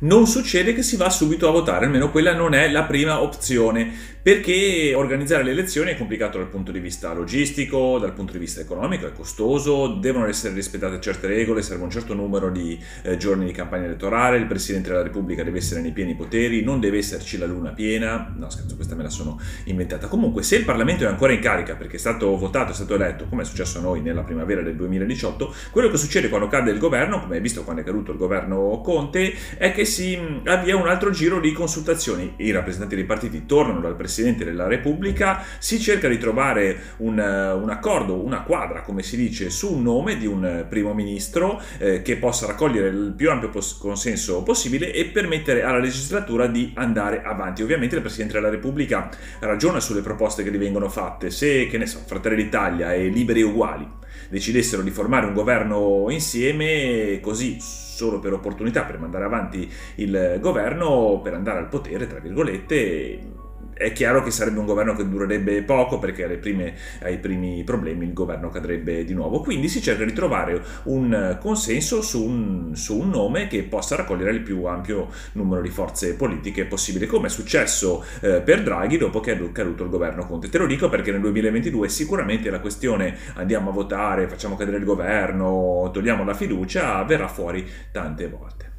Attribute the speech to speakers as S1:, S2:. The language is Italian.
S1: non succede che si va subito a votare, almeno quella non è la prima opzione, perché organizzare le elezioni è complicato dal punto di vista logistico, dal punto di vista economico, è costoso, devono essere rispettate certe regole, serve un certo numero di eh, giorni di campagna elettorale, il Presidente della Repubblica deve essere nei pieni poteri, non deve esserci la luna piena, no scherzo, questa me la sono inventata. Comunque, se il Parlamento è ancora in carica perché è stato votato, è stato eletto, come è successo a noi nella primavera del 2018, quello che succede quando cade il governo, come hai visto quando è caduto il governo Conte, è che si mm, avvia un altro giro di consultazioni. I rappresentanti dei partiti tornano dal Presidente della Repubblica, si cerca di trovare un, eh, un accordo, una quadra, come si dice, su un nome di un primo ministro eh, che possa raccogliere il più ampio pos- consenso possibile e permettere alla legislatura di andare avanti. Ovviamente il Presidente della Repubblica ragiona sulle proposte che gli vengono fatte. Se, che ne so, Fratelli d'Italia e Liberi Uguali decidessero di formare un governo insieme, così solo per opportunità, per mandare avanti il governo, per andare al potere, tra virgolette, è chiaro che sarebbe un governo che durerebbe poco perché prime, ai primi problemi il governo cadrebbe di nuovo. Quindi si cerca di trovare un consenso su un, su un nome che possa raccogliere il più ampio numero di forze politiche possibile, come è successo eh, per Draghi dopo che è caduto il governo Conte. Te lo dico perché nel 2022 sicuramente la questione andiamo a votare, facciamo cadere il governo, togliamo la fiducia, verrà fuori tante volte.